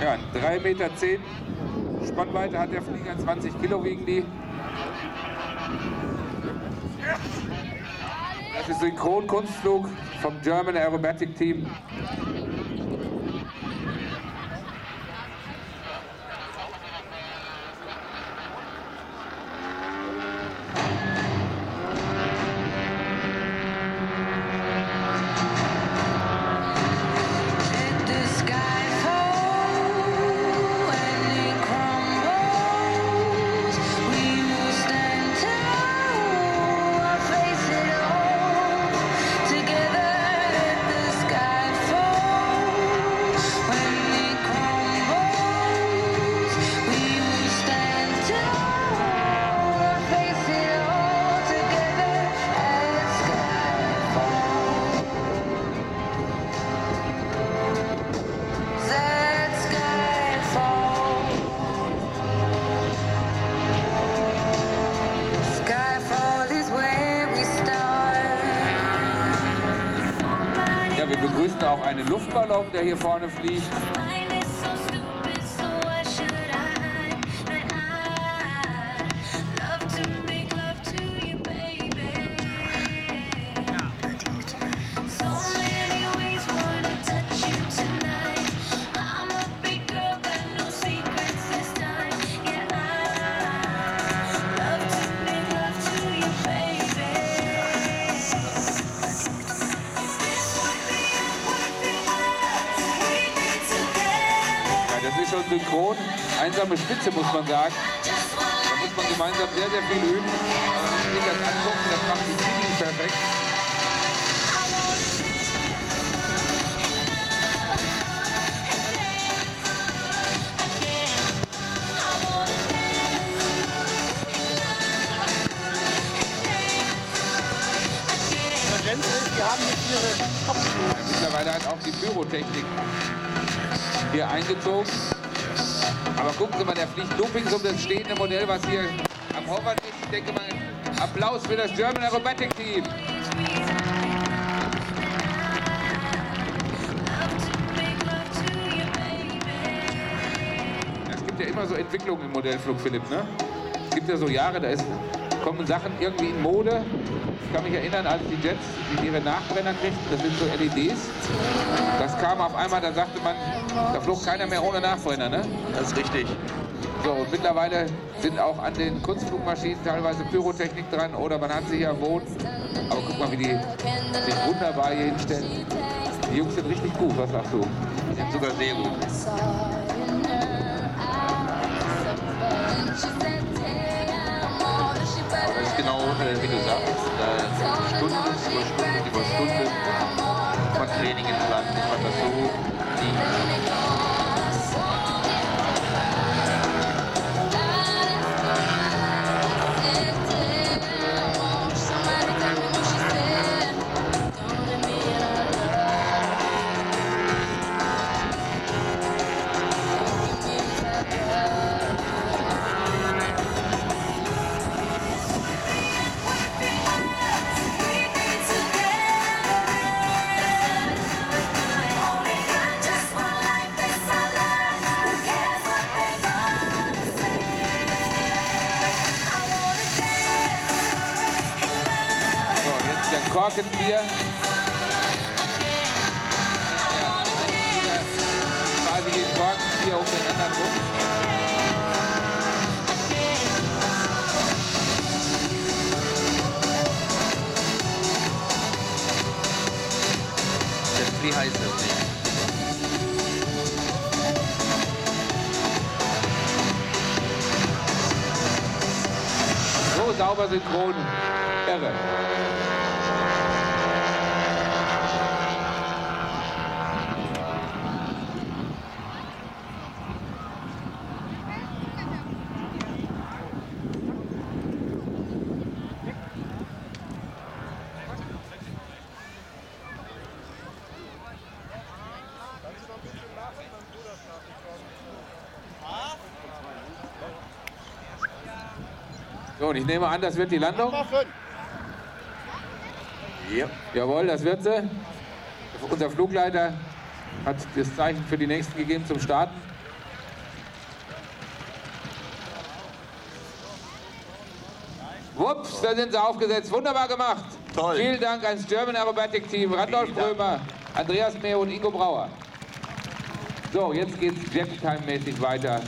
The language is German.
3,10 Meter Spannweite hat der Flieger, 20 Kilo wiegen die. Das ist Synchronkunstflug vom German Aerobatic Team. Wir begrüßen auch einen Luftballon, der hier vorne fliegt. Schon synchron. Einsame Spitze, muss man sagen. Da muss man gemeinsam sehr, sehr viel üben. Aber wenn Sie sich das angucken, das macht die ziemlich perfekt. Ja, mittlerweile hat auch die Pyrotechnik hier eingezogen. Aber gucken Sie mal, der fliegt Loopings um das stehende Modell, was hier am Hovern ist. Ich denke mal, Applaus für das German Aerobatic Team. Es gibt ja immer so Entwicklungen im Modellflug, Philipp, ne? Es gibt ja so Jahre, da ist, kommen Sachen irgendwie in Mode. Ich kann mich erinnern, als die Jets ihre Nachbrenner kriegten, das sind so LEDs. Das kam auf einmal, da sagte man, da flog keiner mehr ohne Nachbrenner, ne? Das ist richtig. So, und mittlerweile sind auch an den Kunstflugmaschinen teilweise Pyrotechnik dran oder man hat sie hier am Boden. Aber guck mal, wie die sich wunderbar hier hinstellen. Die Jungs sind richtig gut, was sagst du? Die sind sogar sehr gut. Wie du sagst, da Stunden über Stunden über Stunden von Training entlang, bis man das so liegt. Korkenbier. Quasi den Korkenbier um den anderen rum. Das wie heißt das nicht? So sauber synchron. Irre. So, und ich nehme an, das wird die Landung. Ja. Jawohl, das wird sie. Unser Flugleiter hat das Zeichen für die nächsten gegeben zum Starten. Wups, da sind sie aufgesetzt. Wunderbar gemacht. Toll. Vielen Dank ans German Aerobatic Team, Randolf Römer, Andreas Mehr und Ingo Brauer. So, jetzt geht's Jacktime-mäßig weiter